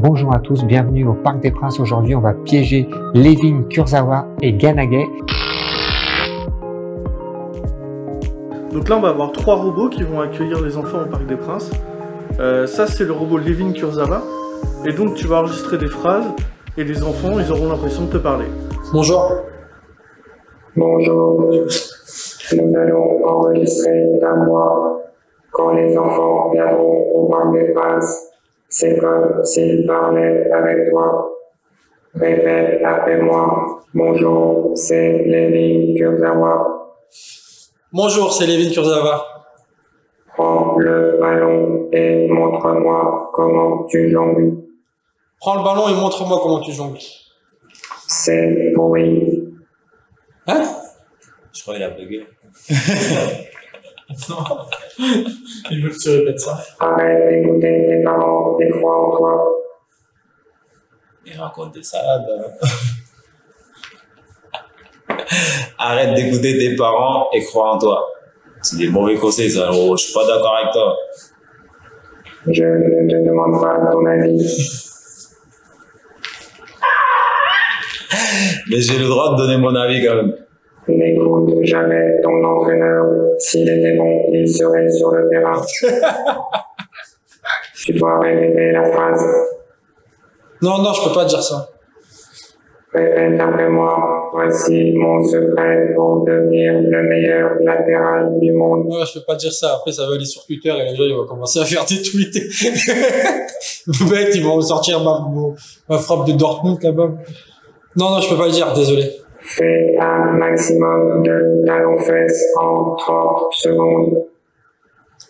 Bonjour à tous, bienvenue au Parc des Princes. Aujourd'hui, on va piéger Levin Kurzawa et Ganage. Donc là, on va avoir trois robots qui vont accueillir les enfants au Parc des Princes. Euh, ça, c'est le robot Levin Kurzawa. Et donc, tu vas enregistrer des phrases et les enfants, ils auront l'impression de te parler. Bonjour. Bonjour. Nous allons enregistrer la voix quand les enfants viendront au Parc des Princes. C'est comme s'ils parlaient avec toi. Répète après moi. Bonjour, c'est Levin Kurzawa. Bonjour, c'est Levin Kurzawa. Prends le ballon et montre-moi comment tu jongles. Prends le ballon et montre-moi comment tu jongles. C'est pourri. Hein? Je crois qu'il a bugué. Non. Il veut que tu répètes ça. Arrête d'écouter tes parents et crois en toi. Il raconte des salades. Arrête d'écouter tes parents et crois en toi. C'est des mauvais conseils, ça. Oh, je suis pas d'accord avec toi. Je ne te demande pas ton avis. Mais j'ai le droit de donner mon avis quand même. N'écoute jamais ton entraîneur. S'il était bon, il serait sur le terrain. tu dois répéter la phrase. Non, non, je peux pas dire ça. Répète après moi. Voici mon secret pour devenir le meilleur latéral du monde. Ouais, je peux pas dire ça. Après, ça va aller sur Twitter et les gens, ils vont commencer à faire des tweets. Mec, ils vont sortir ma, ma frappe de Dortmund là-bas. Non, non, je peux pas le dire, désolé. Fais un maximum de talons-fesses en 30 secondes.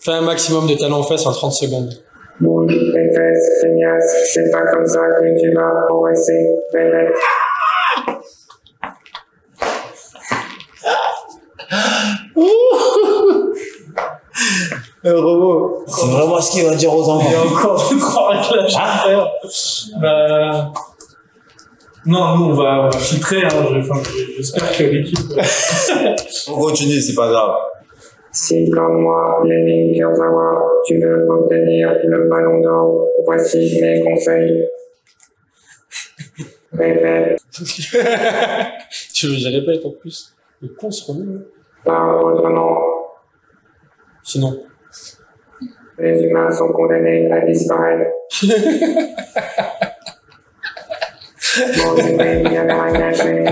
Fais un maximum de talons aux fesses en 30 secondes. Bouge les fesses, feignasse. C'est pas comme ça que tu vas progresser. Le robot. C'est vraiment ce qu'il va dire aux Il y a enfants. encore deux, trois réglages à faire. Bah... Non, nous, on va, filtrer. Hein. J'espère que l'équipe... euh, On continue, c'est pas grave. Si comme moi, Levin Kurzawa, tu veux obtenir le ballon d'or, voici mes conseils. Répète tu veux que je répète en plus Le con se remet. par votre nom. Sinon. Les humains sont condamnés à disparaître. Bon, je vais bien la regarder.